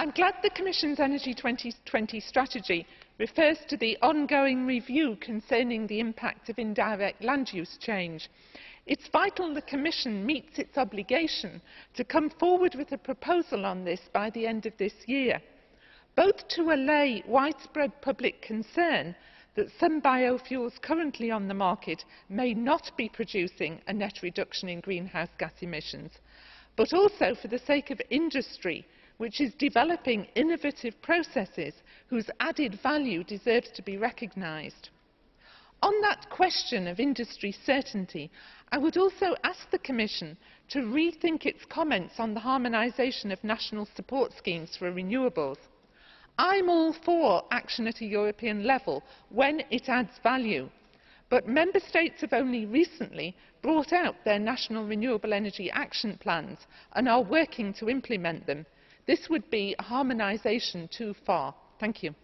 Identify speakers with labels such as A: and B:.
A: I'm glad the Commission's Energy 2020 strategy refers to the ongoing review concerning the impact of indirect land use change. It's vital the Commission meets its obligation to come forward with a proposal on this by the end of this year, both to allay widespread public concern that some biofuels currently on the market may not be producing a net reduction in greenhouse gas emissions, but also for the sake of industry which is developing innovative processes whose added value deserves to be recognised. On that question of industry certainty, I would also ask the Commission to rethink its comments on the harmonisation of national support schemes for renewables. I'm all for action at a European level when it adds value, but Member States have only recently brought out their national renewable energy action plans and are working to implement them. This would be harmonisation too far. Thank you.